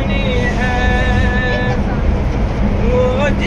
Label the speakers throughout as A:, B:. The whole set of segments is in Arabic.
A: عليها. وقد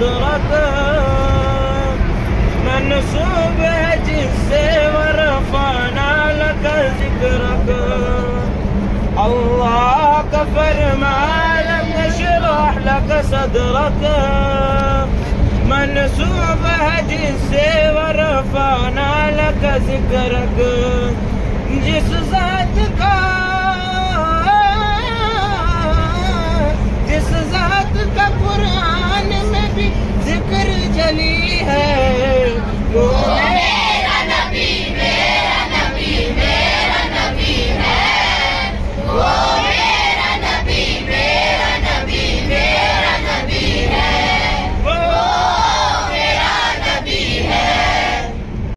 A: نظرته منسوب جنسي ورفعنا لك ذكرك. الله كفر ما لم يشرح لك صدرك. منسوب جنسي ورفعنا لك ذكرك. جس